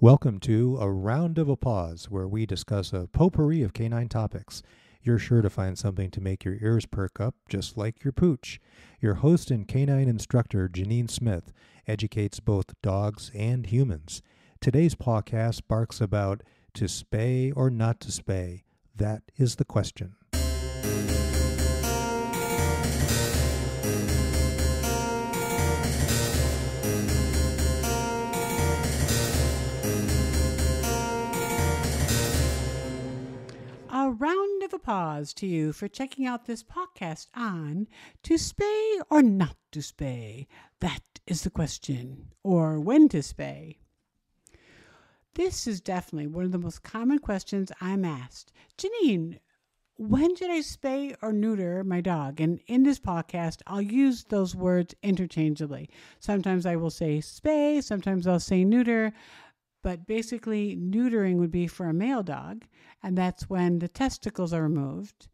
Welcome to A Round of Applause, where we discuss a potpourri of canine topics. You're sure to find something to make your ears perk up, just like your pooch. Your host and canine instructor, Janine Smith, educates both dogs and humans. Today's podcast barks about to spay or not to spay. That is the question. Of to you for checking out this podcast on to spay or not to spay. That is the question, or when to spay. This is definitely one of the most common questions I'm asked. Janine, when should I spay or neuter my dog? And in this podcast, I'll use those words interchangeably. Sometimes I will say spay, sometimes I'll say neuter, but basically, neutering would be for a male dog, and that's when the testicles are removed.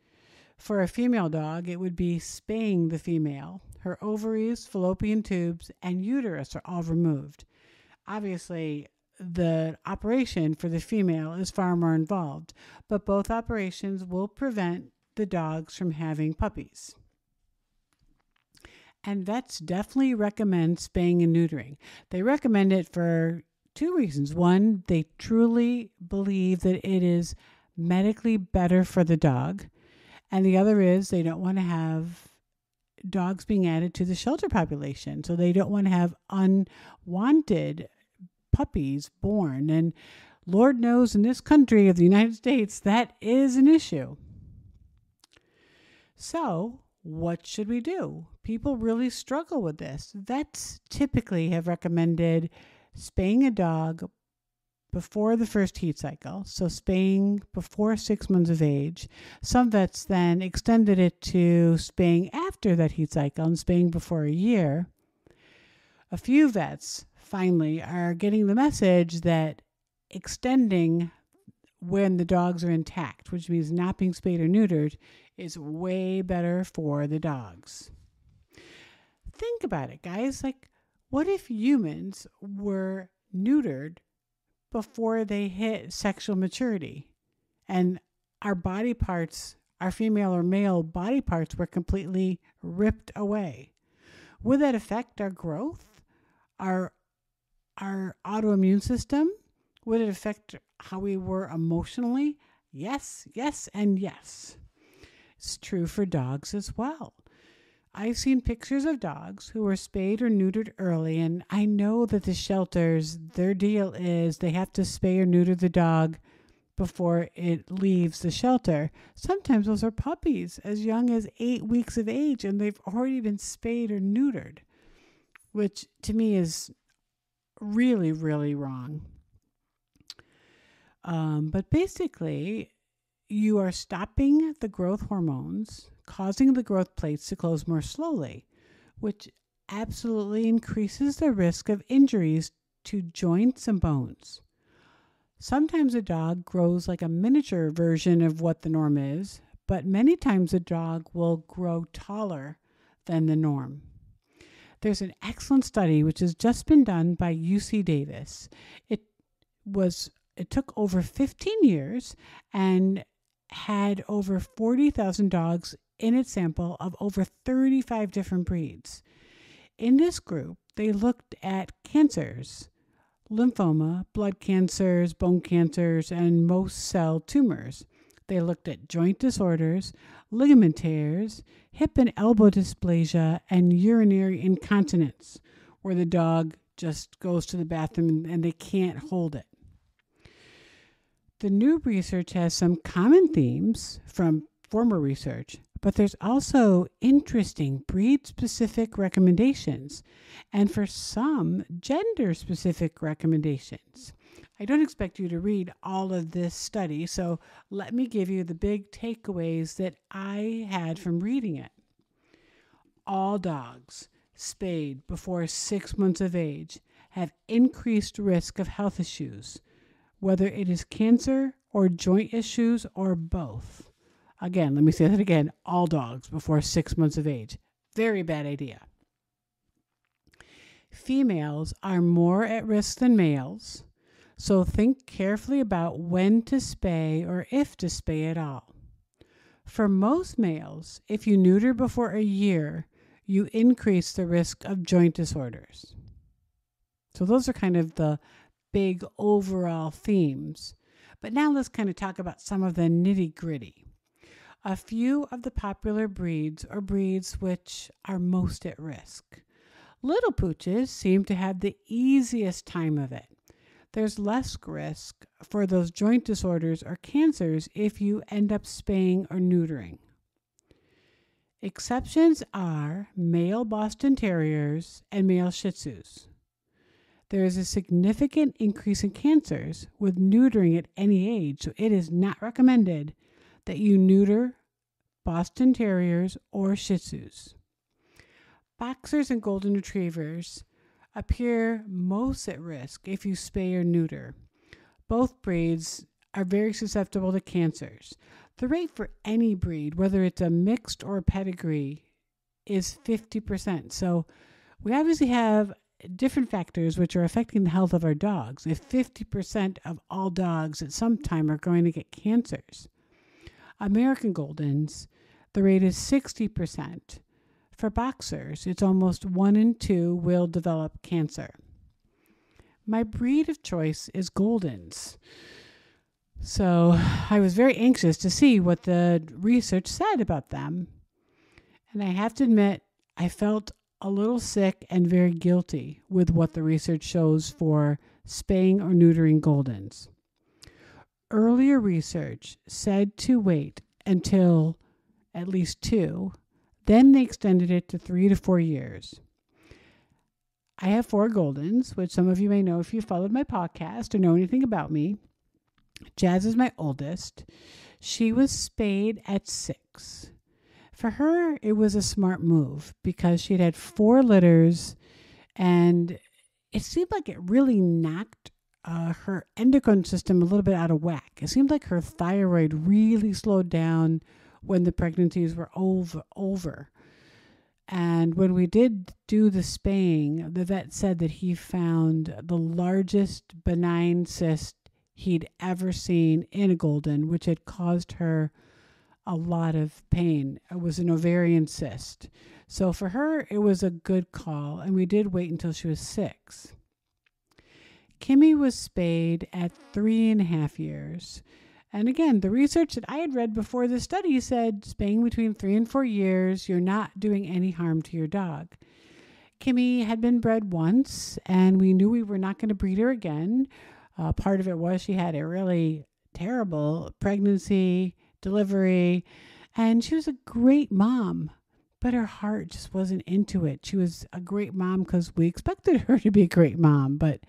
For a female dog, it would be spaying the female. Her ovaries, fallopian tubes, and uterus are all removed. Obviously, the operation for the female is far more involved, but both operations will prevent the dogs from having puppies. And vets definitely recommend spaying and neutering. They recommend it for two reasons. One, they truly believe that it is medically better for the dog. And the other is they don't want to have dogs being added to the shelter population. So they don't want to have unwanted puppies born. And Lord knows in this country of the United States, that is an issue. So, what should we do? People really struggle with this. Vets typically have recommended spaying a dog before the first heat cycle, so spaying before six months of age. Some vets then extended it to spaying after that heat cycle and spaying before a year. A few vets finally are getting the message that extending when the dogs are intact, which means not being spayed or neutered, is way better for the dogs. Think about it, guys. Like, what if humans were neutered before they hit sexual maturity and our body parts, our female or male body parts, were completely ripped away? Would that affect our growth, our our autoimmune system? Would it affect how we were emotionally? Yes, yes, and yes. It's true for dogs as well. I've seen pictures of dogs who were spayed or neutered early, and I know that the shelters, their deal is they have to spay or neuter the dog before it leaves the shelter. Sometimes those are puppies as young as eight weeks of age, and they've already been spayed or neutered, which to me is really, really wrong. Um, but basically, you are stopping the growth hormones, causing the growth plates to close more slowly, which absolutely increases the risk of injuries to joints and bones. Sometimes a dog grows like a miniature version of what the norm is, but many times a dog will grow taller than the norm. There's an excellent study which has just been done by UC Davis. It was it took over 15 years and had over 40,000 dogs in its sample of over 35 different breeds. In this group, they looked at cancers, lymphoma, blood cancers, bone cancers, and mast cell tumors. They looked at joint disorders, ligament tears, hip and elbow dysplasia, and urinary incontinence, where the dog just goes to the bathroom and they can't hold it. The new research has some common themes from former research, but there's also interesting breed specific recommendations and for some gender specific recommendations. I don't expect you to read all of this study, so let me give you the big takeaways that I had from reading it. All dogs spayed before six months of age have increased risk of health issues, whether it is cancer or joint issues or both. Again, let me say that again all dogs before six months of age. Very bad idea. Females are more at risk than males So think carefully about when to spay or if to spay at all. For most males, if you neuter before a year, you increase the risk of joint disorders. So, those are kind of the big overall themes. But now let's kind of talk about some of the nitty gritty. A few of the popular breeds or breeds which are most at risk. Little pooches seem to have the easiest time of it. There's less risk for those joint disorders or cancers if you end up spaying or neutering. Exceptions are male Boston Terriers and male Shih Tzus. There is a significant increase in cancers with neutering at any age, so it is not recommended that you neuter Boston Terriers or Shih Tzus. Boxers and Golden Retrievers appear most at risk if you spay or neuter. Both breeds are very susceptible to cancers. The rate for any breed, whether it's a mixed or a pedigree, is 50%. So we obviously have different factors which are affecting the health of our dogs. If 50% of all dogs at some time are going to get cancers, American Goldens, the rate is 60%. For boxers, it's almost one in two will develop cancer. My breed of choice is Goldens. So I was very anxious to see what the research said about them. And I have to admit, I felt a little sick and very guilty with what the research shows for spaying or neutering Goldens. Earlier research said to wait until at least two, then they extended it to three to four years. I have four Goldens, which some of you may know if you followed my podcast or know anything about me. Jazz is my oldest. She was spayed at six. For her, it was a smart move because she'd had four litters and it seemed like it really knocked uh, her endocrine system a little bit out of whack. It seemed like her thyroid really slowed down when the pregnancies were over. over. And when we did do the spaying, the vet said that he found the largest benign cyst he'd ever seen in a golden, which had caused her a lot of pain. It was an ovarian cyst. So for her, it was a good call, and we did wait until she was six. Kimmy was spayed at three and a half years. And again, the research that I had read before the study said spaying between three and four years, you're not doing any harm to your dog. Kimmy had been bred once, and we knew we were not going to breed her again. Uh, part of it was she had a really terrible pregnancy, delivery, and she was a great mom, but her heart just wasn't into it. She was a great mom because we expected her to be a great mom, but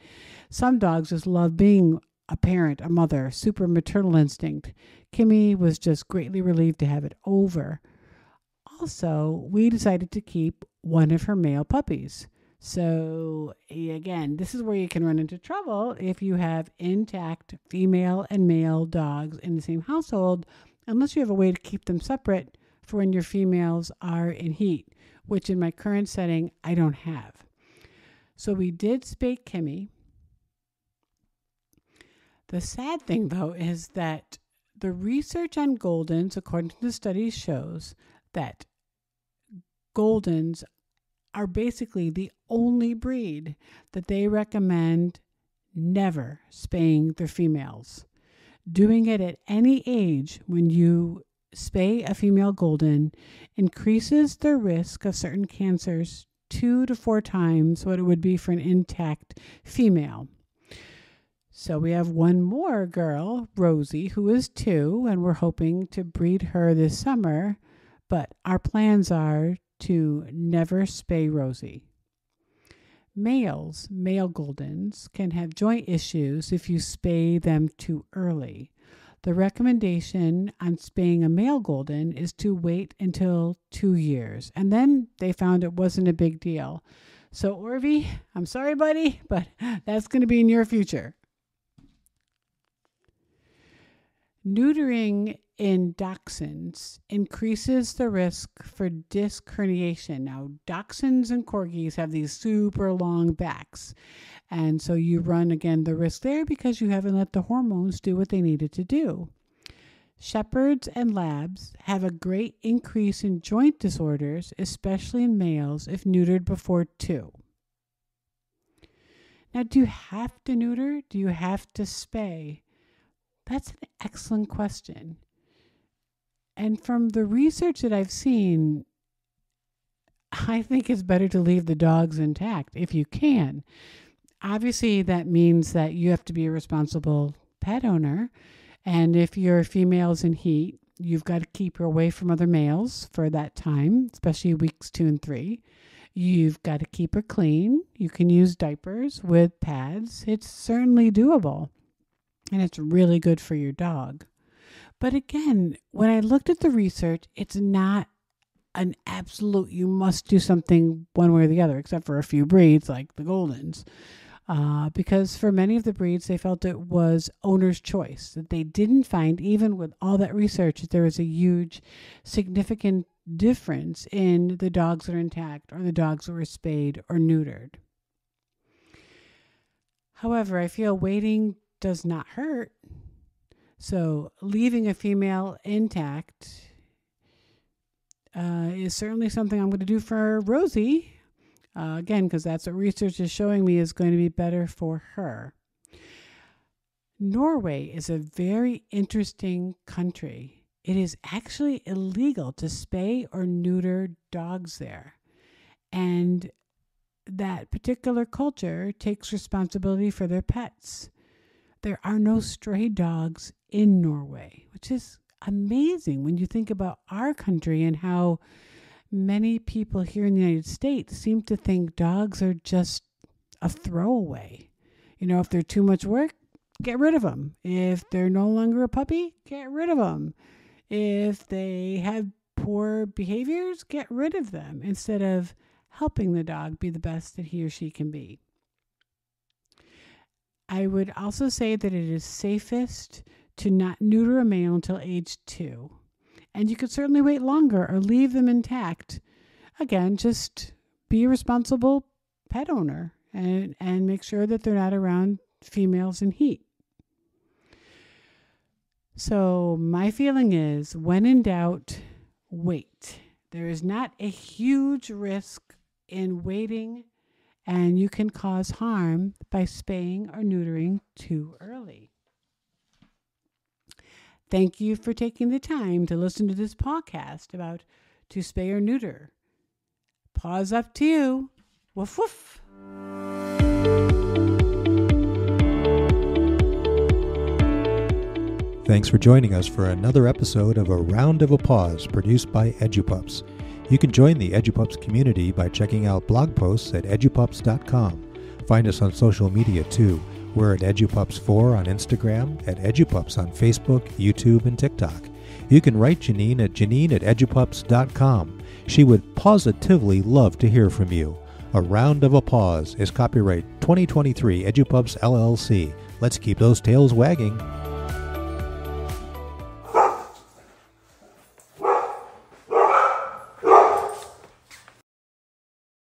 some dogs just love being a parent, a mother, super maternal instinct. Kimmy was just greatly relieved to have it over. Also, we decided to keep one of her male puppies. So, again, this is where you can run into trouble if you have intact female and male dogs in the same household, unless you have a way to keep them separate for when your females are in heat, which in my current setting, I don't have. So, we did spay Kimmy. The sad thing, though, is that the research on Goldens, according to the studies, shows that Goldens are basically the only breed that they recommend never spaying their females. Doing it at any age when you spay a female golden increases the risk of certain cancers two to four times what it would be for an intact female. So we have one more girl, Rosie, who is two, and we're hoping to breed her this summer. But our plans are to never spay Rosie. Males, male Goldens, can have joint issues if you spay them too early. The recommendation on spaying a male Golden is to wait until two years, and then they found it wasn't a big deal. So, Orvie, I'm sorry, buddy, but that's going to be in your future. Neutering in dachshunds increases the risk for disc herniation. Now, dachshunds and corgis have these super long backs. And so you run again the risk there because you haven't let the hormones do what they needed to do. Shepherds and labs have a great increase in joint disorders, especially in males, if neutered before two. Now, do you have to neuter? Do you have to spay? That's an excellent question. And from the research that I've seen, I think it's better to leave the dogs intact if you can. Obviously, that means that you have to be a responsible pet owner. And if your female's in heat, you've got to keep her away from other males for that time, especially weeks two and three. You've got to keep her clean. You can use diapers with pads. It's certainly doable. And it's really good for your dog. But again, when I looked at the research, it's not an absolute you must do something one way or the other, except for a few breeds like the Goldens. Uh, because for many of the breeds, they felt it was owner's choice, that they didn't find, even with all that research, that there was a huge, significant difference in the dogs that are intact or the dogs that were spayed or neutered. However, I feel waiting does not hurt. So, leaving a female intact uh, is certainly something I'm going to do for Rosie. Uh, again, because that's what research is showing me is going to be better for her. Norway is a very interesting country. It is actually illegal to spay or neuter dogs there. And that particular culture takes responsibility for their pets. There are no stray dogs in Norway, which is amazing when you think about our country and how many people here in the United States seem to think dogs are just a throwaway. You know, if they're too much work, get rid of them. If they're no longer a puppy, get rid of them. If they have poor behaviors, get rid of them instead of helping the dog be the best that he or she can be. I would also say that it is safest to not neuter a male until age two. And you could certainly wait longer or leave them intact. Again, just be a responsible pet owner and, and make sure that they're not around females in heat. So, my feeling is when in doubt, wait. There is not a huge risk in waiting, and you can cause harm by spaying or neutering too early. Thank you for taking the time to listen to this podcast about to spay or neuter. Paws up to you. Woof woof. Thanks for joining us for another episode of A Round of Applause produced by EduPups. You can join the EduPups community by checking out blog posts at edupups.com. Find us on social media too. We're at EduPups4 on Instagram, at EduPups on Facebook, YouTube, and TikTok. You can write Janine at janine at edupups.com. She would positively love to hear from you. A Round of Applause is copyright 2023 EduPups LLC. Let's keep those tails wagging.